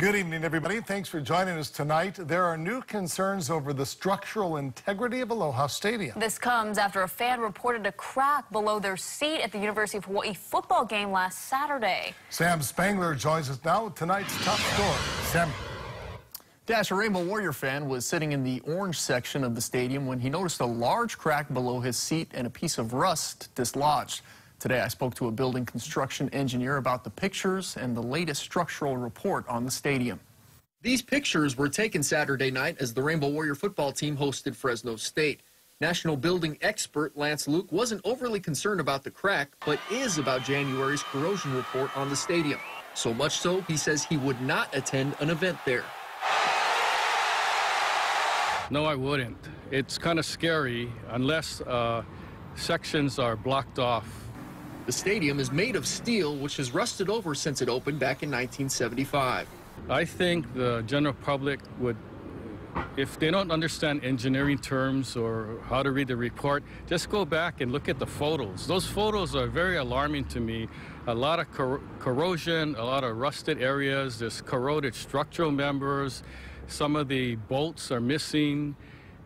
Good evening, everybody. Thanks for joining us tonight. There are new concerns over the structural integrity of Aloha Stadium. This comes after a fan reported a crack below their seat at the University of Hawaii football game last Saturday. Sam Spangler joins us now with tonight's top story. Sam. Dash, a Rainbow Warrior fan was sitting in the orange section of the stadium when he noticed a large crack below his seat and a piece of rust dislodged. Today, I spoke to a building construction engineer about the pictures and the latest structural report on the stadium. These pictures were taken Saturday night as the Rainbow Warrior football team hosted Fresno State. National building expert Lance Luke wasn't overly concerned about the crack, but is about January's corrosion report on the stadium. So much so, he says he would not attend an event there. No, I wouldn't. It's kind of scary unless uh, sections are blocked off the stadium is made of steel, which has rusted over since it opened back in 1975. I think the general public would, if they don't understand engineering terms or how to read the report, just go back and look at the photos. Those photos are very alarming to me. A lot of cor corrosion, a lot of rusted areas, there's corroded structural members, some of the bolts are missing.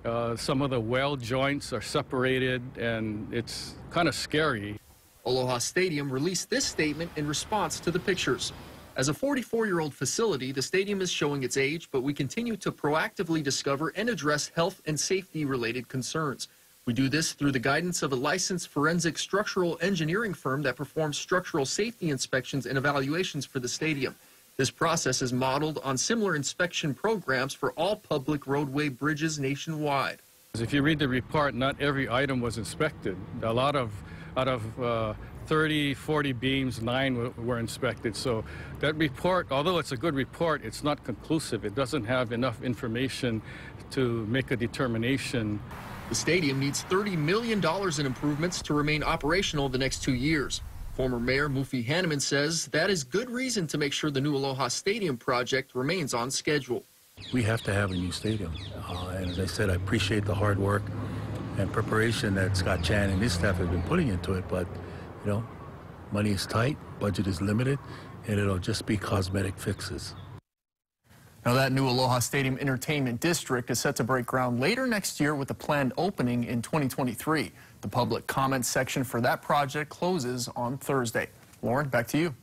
Uh, some of the weld joints are separated, and it's kind of scary. Aloha Stadium released this statement in response to the pictures. As a 44-year-old facility, the stadium is showing its age, but we continue to proactively discover and address health and safety-related concerns. We do this through the guidance of a licensed forensic structural engineering firm that performs structural safety inspections and evaluations for the stadium. This process is modeled on similar inspection programs for all public roadway bridges nationwide. If you read the report, not every item was inspected. A lot of out of uh, 30, 40 beams, nine were inspected. So that report, although it's a good report, it's not conclusive. It doesn't have enough information to make a determination. The stadium needs $30 million in improvements to remain operational the next two years. Former Mayor Mufi Hannemann says that is good reason to make sure the new Aloha Stadium project remains on schedule. We have to have a new stadium. Uh, and as I said, I appreciate the hard work and preparation that Scott Chan and his staff have been putting into it. But, you know, money is tight, budget is limited, and it'll just be cosmetic fixes. Now, that new Aloha Stadium Entertainment District is set to break ground later next year with a planned opening in 2023. The public comment section for that project closes on Thursday. Lauren, back to you.